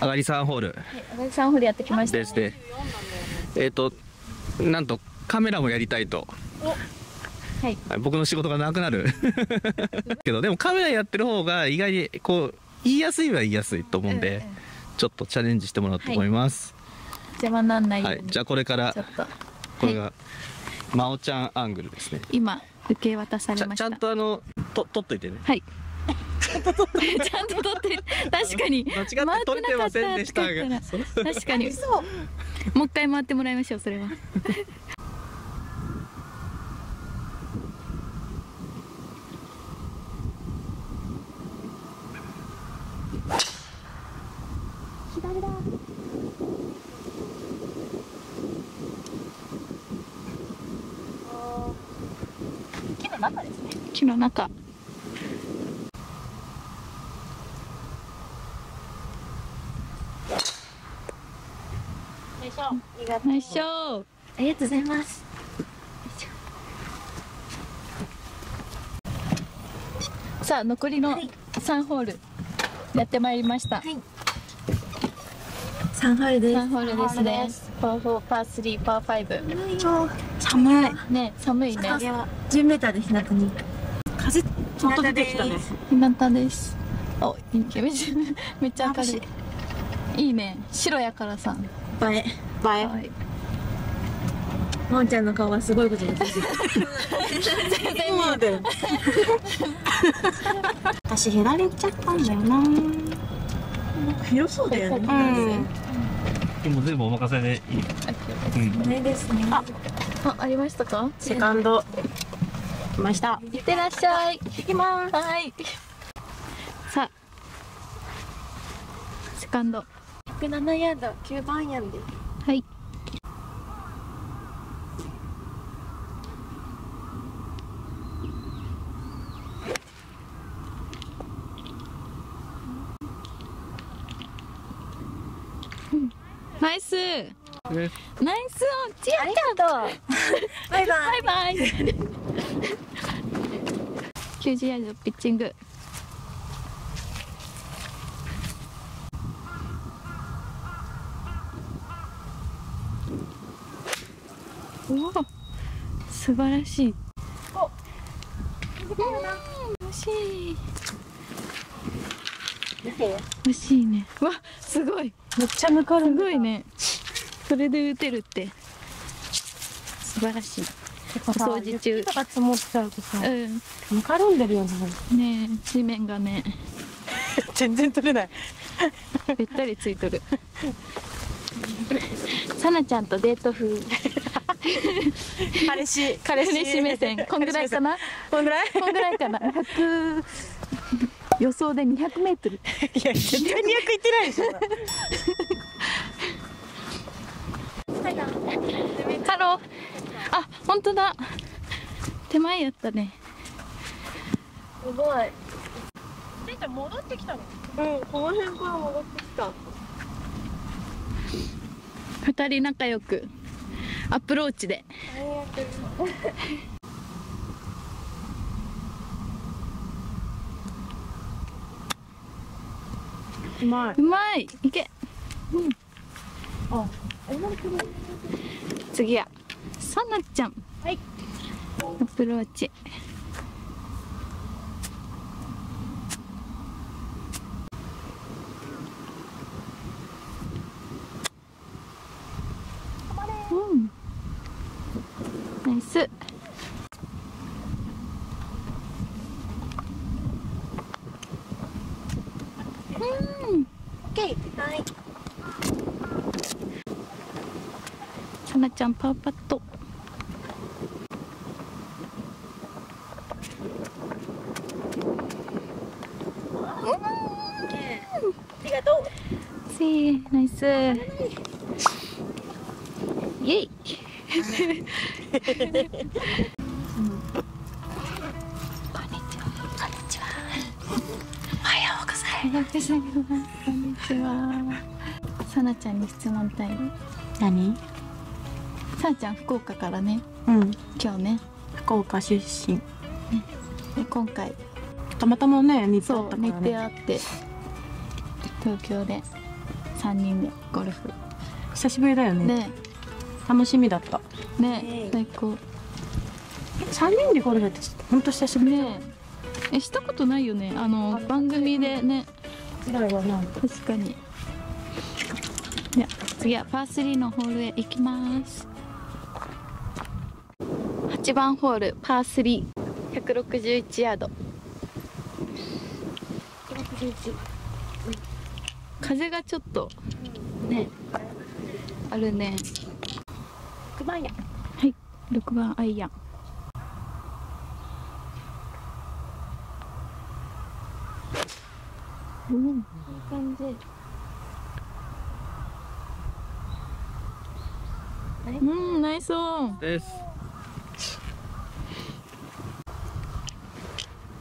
あがり3ホール。あがり3ホールやってきました、ですね。えっ、となんとカメラもやりたいと。はい。僕の仕事がなくなる。けどでもカメラやってる方が意外にこう言いやすいは言いやすいと思うんで、うんうんちょっとチャレンジしてもらおうと思います。邪魔なんないよはい、うに、じゃあこれからこれが、まおちゃんアングルですね。今受け渡さちゃちれました。ゃんとあのと撮っといてね。はい ちゃんと撮って確かに。間違って撮れてませんでしたが。確かに。もう一回回ってもらいましょうそれは。左だ。木の中ですね。木の中ナイスショーありがとうございます。さあ残りの3ホールやってまいりました、サンホールです。3ホールですね。パー4パー3パー5寒い。ね寒いね。風は10メーターで日向に。風ちょっと出てきたね。日向です。おいいけめっちゃめっちゃ明るい。いいね。白やからさ映え映えはい。もんちゃんの顔がすごいことになっ てる。私左行っちゃったんだよな。広そうだよね。もう全部お任せでいい、うん、ないですねあ。あありましたか？セカンド。来ました。いってらっしゃい。行きます。はい。さあ。セカンド107ヤード9番やんではい。うんナイス。ナイスオンチアリガとう。バイババイバイ。90 ヤードピッチングおお素晴らしい。うん惜しい。惜しいね。わすごい。めっちゃ抜かすごいね。それで打てるって。素晴らしい。お掃除中。とか積もっちゃうとさうん。ぬかるんでるよねねえ地面がね。全然取れない。べったりついとる。さなちゃんとデート風彼 氏彼氏。目線。こんぐらいかな？こんぐらい？こんぐらいかな？100予想で200メートル。いや絶対200いってないでしょ。ハロー。あ本当だ。手前やったね。すごい。てんちゃん戻ってきたの？うんこの辺から戻ってきた。二人仲良くアプローチで。うまい。うまい。いけ。うん。あ次やさなちゃん。はい。アプローチうんナイスうんオッケーはいさなちゃんパーパットありがとう。せーナイスイエイ。こんにちは。こんにちは。おはようございますこんにちは。さなちゃんに質問タイム。何？さなちゃん福岡からね。うん。今日ね。福岡出身。で今回。たまたまね日程あったからね。程あって。東京で3人でゴルフ。久しぶりだよね。ね。楽しみだった。ね。最高。3人でゴルフって本当久しぶりだ。ね。えしたことないよね。あの番組でね。確かに。じゃあ次はパー3のホールへ行きます8番ホールパー3161ヤード。風がちょっとねあるね。6番や。はい。6番アイアン。うん。感じ。うんナイスオン。です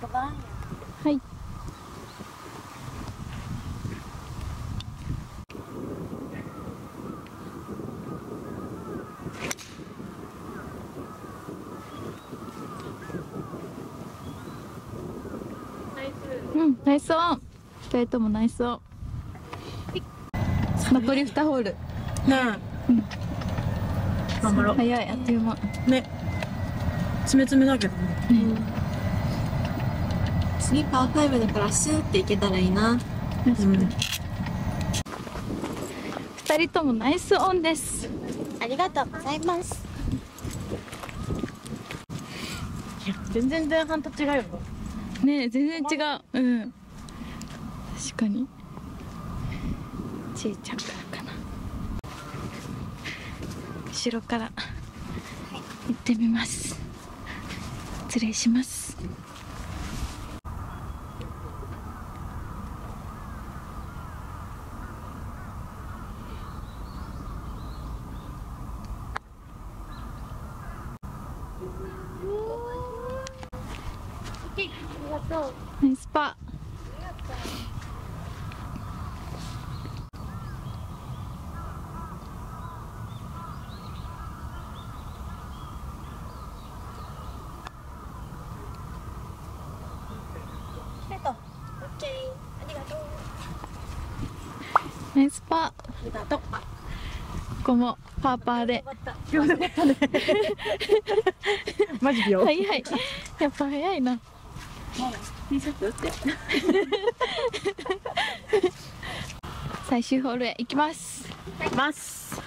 5番はい。うんナイス。オン2人ともナイス。オン残り2ホール。ねうん。頑張ろう。早いあっという間。ね。詰め詰めだけどね次パー5だからスーっていけたらいいな。確かに。2人ともナイスオンです。ありがとうございます。いや全然前半と違うよ。ねえ全然違う。うん。確かに。ちいちゃんからかな。後ろから。行ってみます。失礼しますナイスパオッケーありがとう。ナイスパありがとうここもパーパーで。マジでよ早い。やっぱ早いな 最終ホールへ行きます。ます。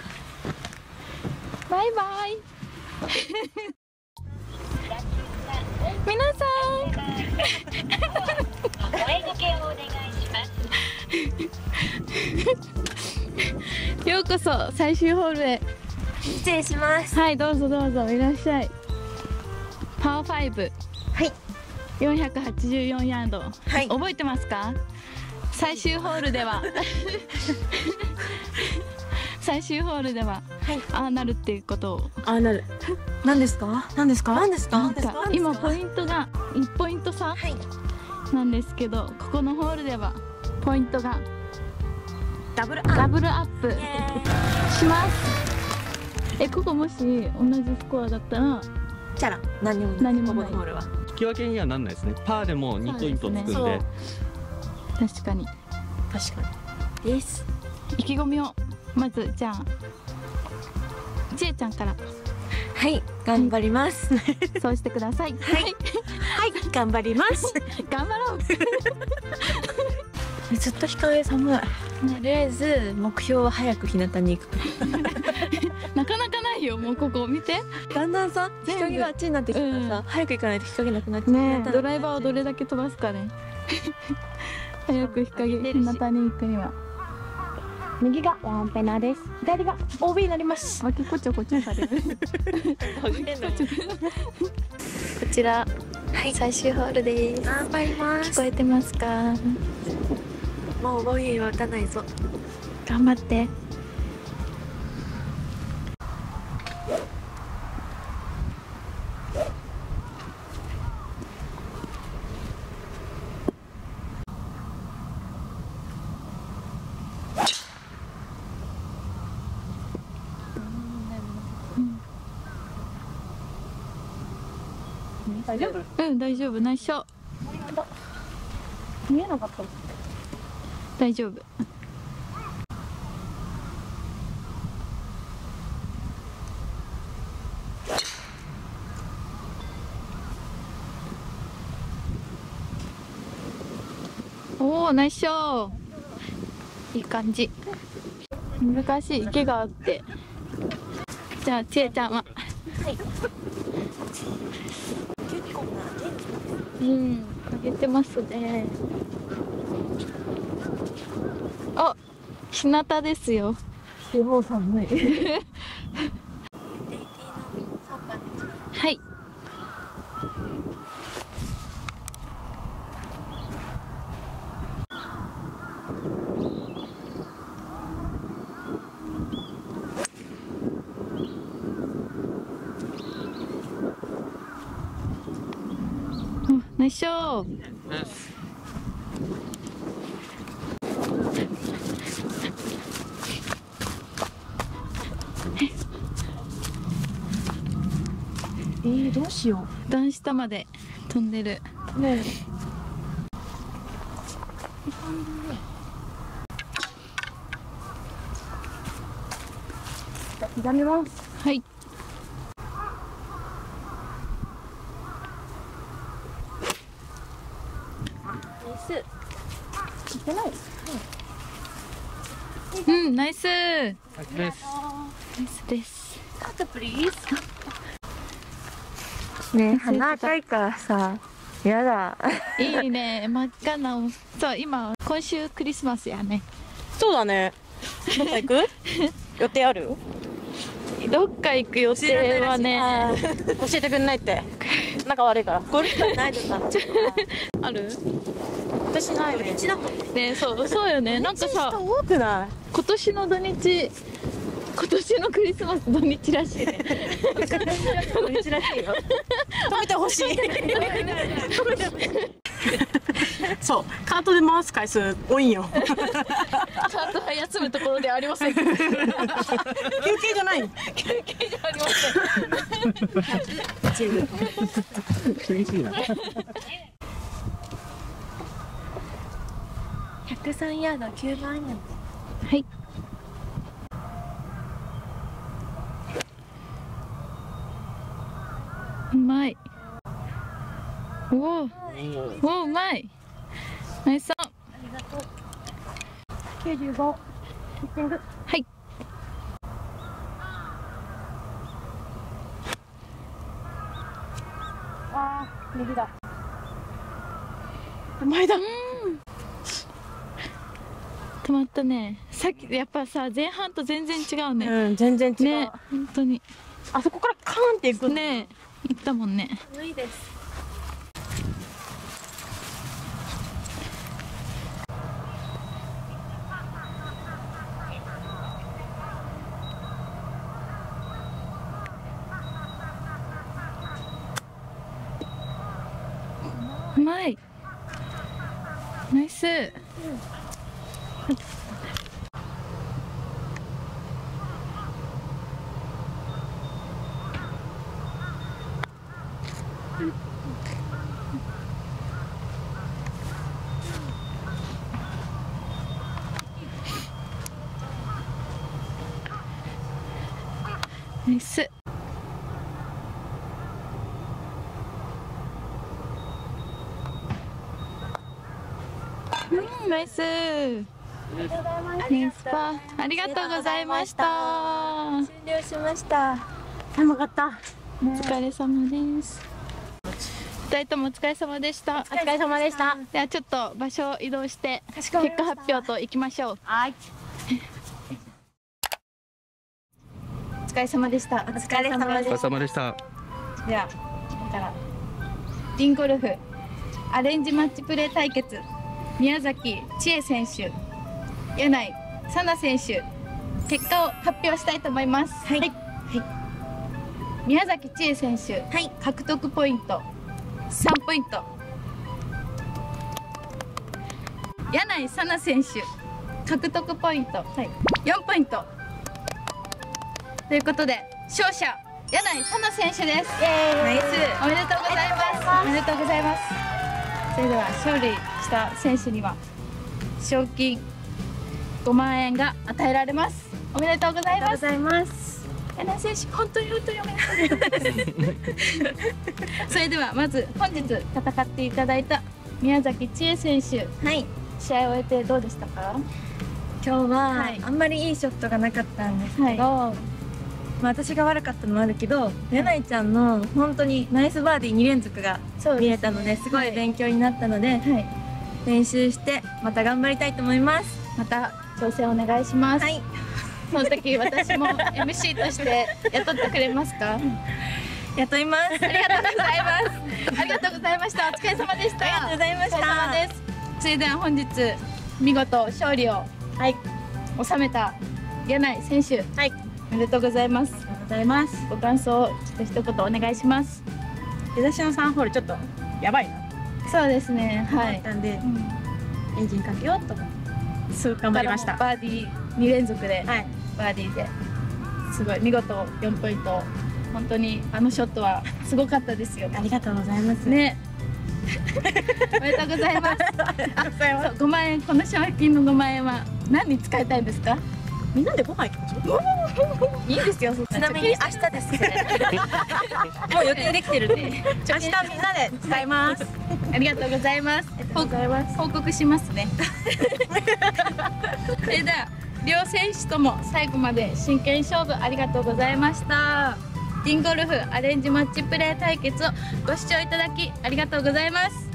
バイバイ。皆さん。お声掛けをお願いします。ようこそ最終ホールへ。失礼します。はいどうぞどうぞ。いらっしゃい。パー5はい484ヤード。はい。覚えてますか？最終ホールでは。最終ホールでは、はい。ああなるっていうことを。ああなる。何ですか？何ですか？何ですか？なん何ですか？か？今ポイントが1ポイント差はい。なんですけどここのホールではポイントがダブルダブルアップします。えここもし同じスコアだったらチャラ。何にも何もない。ここのホールは引き分けにはなんないですね。パーでも2ポイントつくんでそう。確かに。確かに。です。意気込みをまずじゃあちえちゃんから。はい頑張ります。そうしてください。はい。はい頑張ります。頑張ろ ずっと日陰寒い。とりあえず目標は早く日向に行く。う なかなかないよもうここ見て。だんだんさ日陰があっちになってきたらさ、うん。早く行かないと日陰なくなっちゃう。ねドライバーをどれだけ飛ばすかね。早く日陰日向に行くには。右がワンペナです。左が OB になります。わけこちょこちょされる。ここちら、最終ホールです。頑張ります。聞こえてますか？もうボギーは打たないぞ。頑張って大丈夫？うん大丈夫。内緒。見えなかった。大丈夫。おおナイスショーいい感じ。難しい。池があって。じゃあちえちゃんは。結構なうん上げてますね。あ日向ですよ。でも寒いはいナイスショーえー、どうしよう段下まで飛んでるねえ刻みますはい。うんナイス。ナイですスです。カットプリーズねえ鼻赤いか。らさやだ。いいね。真っ赤なそう今今週クリスマスやね。そうだね。どっか行く？予定ある？どっか行く予定はね。教えてくんないって 仲悪いから。ゴルフないとか ある？私ないよ一だねそうそうよね。なんかさ人多くない？今年の土日今年のクリスマス土日らしいね。土日らしいよ。止めてほしい そうカートで回す回数多いんよ。ちゃんと休むところではありません。休休憩じゃない。憩じゃありません厳しいな。103ヤード9番や。はい。うまいおおおおうまい。ナイスさん95ヒッティングはい。あー右だ。前だ。止まったね。さっきやっぱさ前半と全然違うね。うん全然違う、ね本当に。あそこからカーンっていくね行ったもんね。寒いですうまいナイスナイス。うんナイス。ありがとうございました。終了しました。寒かった。お疲れ様です二人ともお疲れ様でした。お疲れ様でした。ではちょっと場所を移動して結果発表といきましょう。はい。お疲れ様でした。お疲れ様でお疲れ様でした。では今からリンゴルフアレンジマッチプレー対決宮崎千恵選手柳井沙奈選手結果を発表したいと思います。はい、宮崎千恵選手、獲得ポイント3ポイント。柳井沙奈選手獲得ポイント、4ポイント。ということで勝者柳井沙奈選手です。ナイス。おめでとうございます。おめでとうございます。それでは勝利した選手には賞金5万円が与えられます。おめでとうございます柳井選手本当に本当におめでとうございますそれではまず本日戦っていただいた宮崎千恵選手はい。試合を終えてどうでしたか？今日は、はい。あんまりいいショットがなかったんですけど、まあ、私が悪かったのもあるけど柳井ちゃんの本当にナイスバーディー2連続が見れたのですごい勉強になったので、はい。練習してまた頑張りたいと思います。また挑戦お願いします、はいその時私も MC として雇ってくれますか？雇います。ありがとうございます。ありがとうございました。お疲れ様でした。ありがとうございました。お疲れ様です。それでは本日見事勝利をはい。収めた柳井選手はい。おめでとうございます。ありがとうございます。ご感想をちょっと一言お願いします。出だしの3ホールちょっとやばいな。そうですね。はい。だったんでうん。エンジンかけようと思って。すぐ頑張りました。バーディー2連続で。はいバーディーです。ごい。見事。4ポイント。本当にあのショットはすごかったですよありがとうございます。ね。おめでとうございます。あそう5万円この賞金の5万円は何に使いたいんですか？みんなでご飯行きましょう。いいですよそちなみに明日です。もう予定できてるんで明日みんなで使います。ありがとうございます。報告しますね。それでは両選手とも最後まで真剣勝負ありがとうございました。ティンゴルフアレンジマッチプレー対決をご視聴いただきありがとうございます。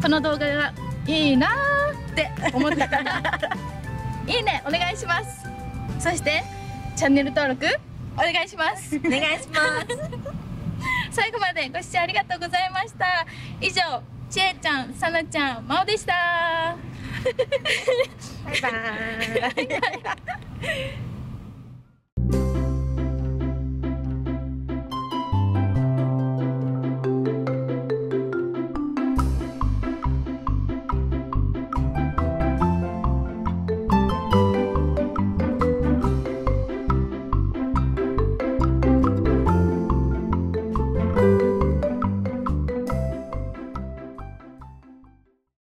この動画がいいなーって思った方 いいねお願いします。そしてチャンネル登録お願いします。お願いします。最後までご視聴ありがとうございました。以上ちえちゃんさなちゃんまおでしたバイバーイ